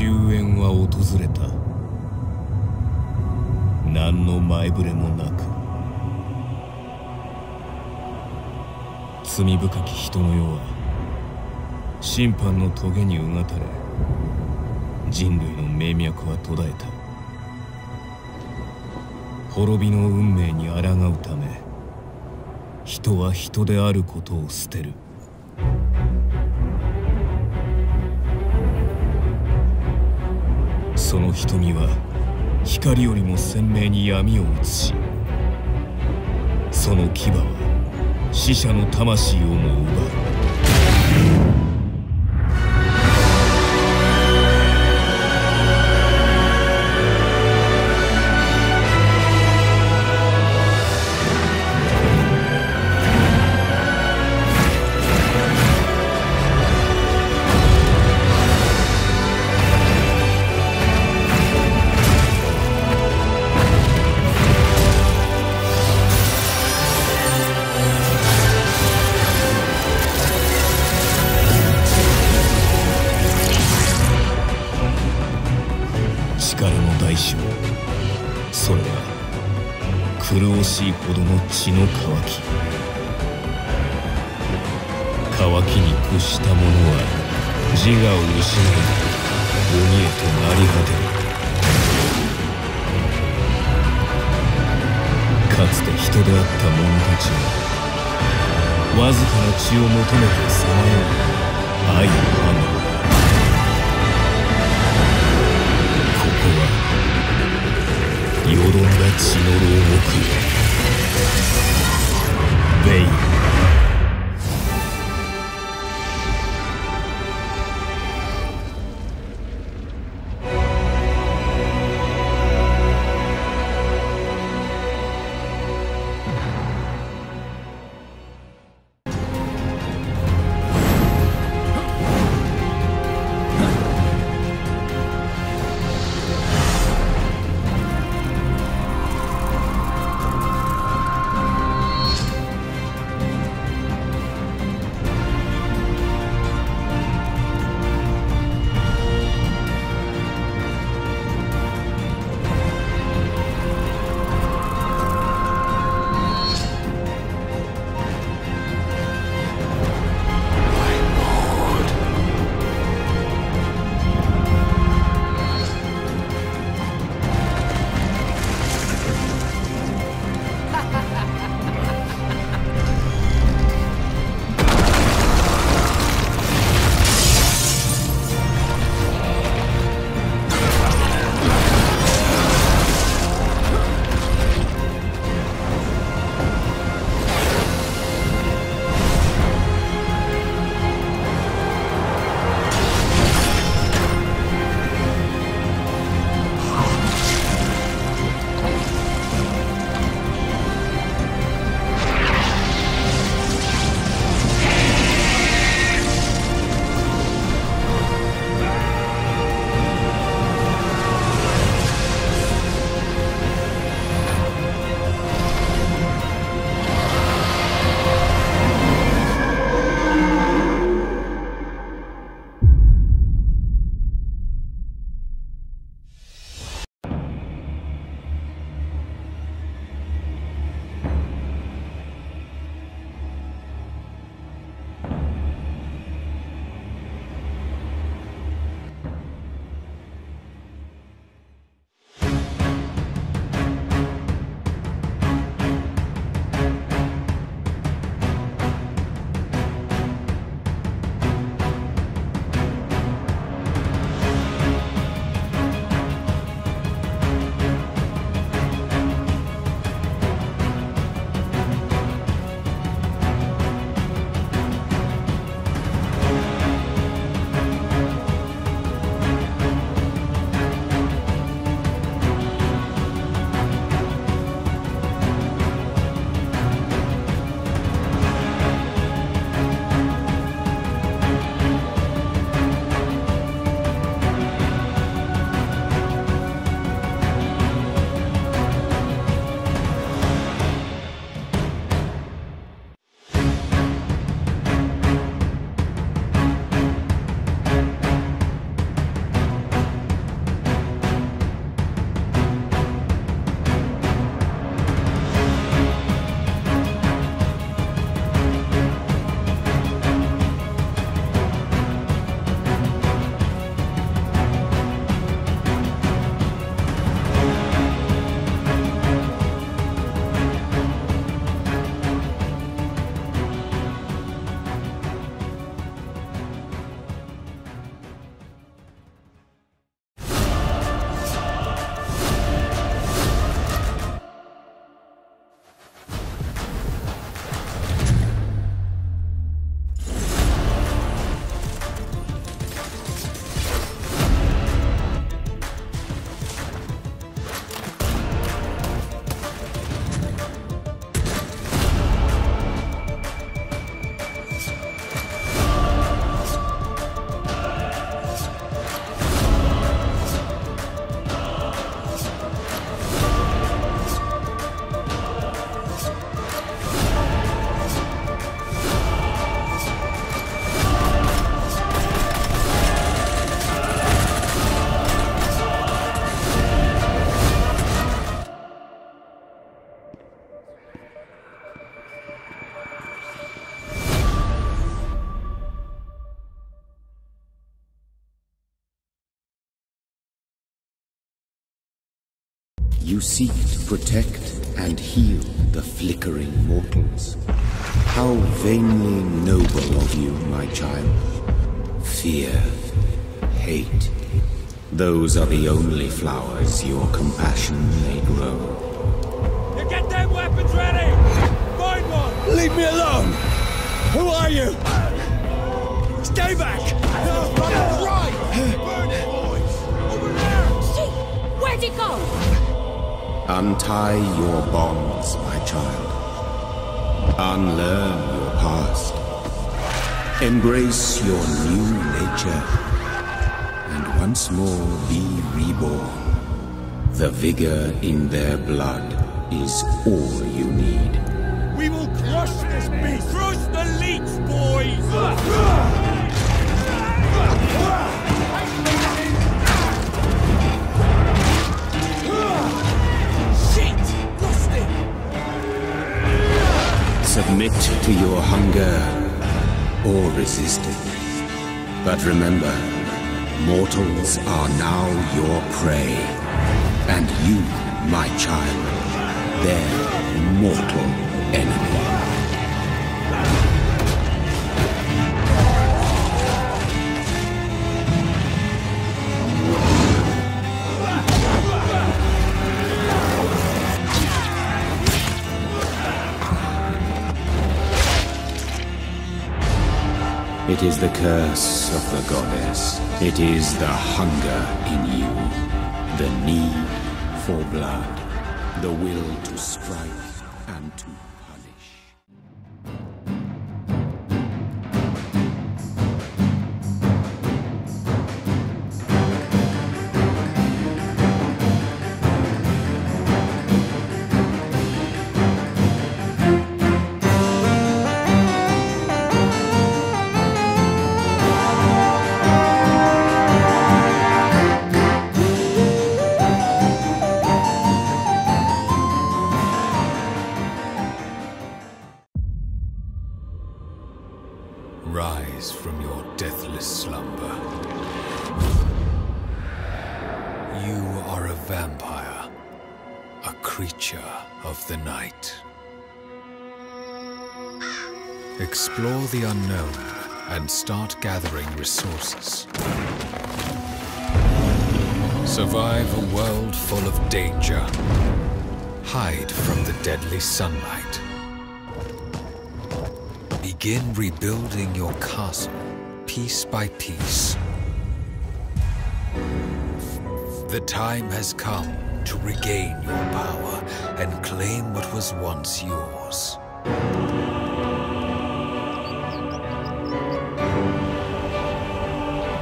終焉は訪れた。何の前触れもなく。罪深き人の世は審判の棘にうがたれ人類の命脈は途絶えた。滅びの運命に抗うため人は人であることを捨てる。その瞳は光よりも鮮明に闇を映しその牙は死者の魂をも奪う。の血の渇き。渇きに屈した者は自我を失い鬼へとなり果てる。かつて人であった者たちはわずかな血を求めてさまよう愛の雨。ここはよどんだ血の牢獄 bem. You seek to protect and heal the flickering mortals. How vainly noble of you, my child. Fear, hate. Those are the only flowers your compassion may grow. You get them weapons ready! Find one! Leave me alone! Who are you? Stay back! Right! Burn boys! Over there! She! Where'd he go? Untie your bonds, my child. Unlearn your past. Embrace your new nature. And once more be reborn. The vigor in their blood is all you need. We will crush this beast! Crush the leech, boys! Submit to your hunger or resist it. But remember, mortals are now your prey. And you, my child, their mortal enemy. It is the curse of the goddess. It is the hunger in you. The need for blood. The will to strike and to Explore the unknown and start gathering resources. Survive a world full of danger. Hide from the deadly sunlight. Begin rebuilding your castle, piece by piece. The time has come to regain your power and claim what was once yours.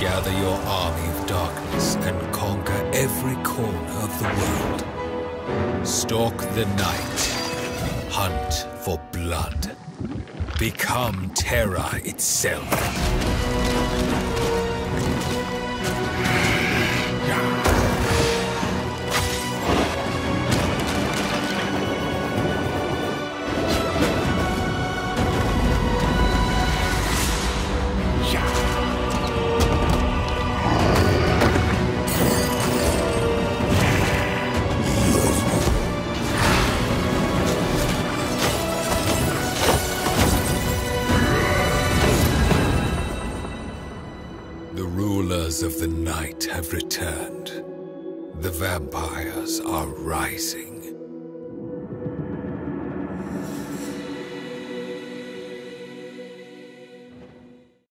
Gather your army of darkness and conquer every corner of the world. Stalk the night. Hunt for blood. Become terror itself. The night have returned. The vampires are rising.